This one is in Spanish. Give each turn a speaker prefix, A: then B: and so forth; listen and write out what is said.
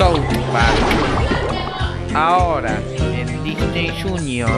A: Vale. Ahora, en Disney Junior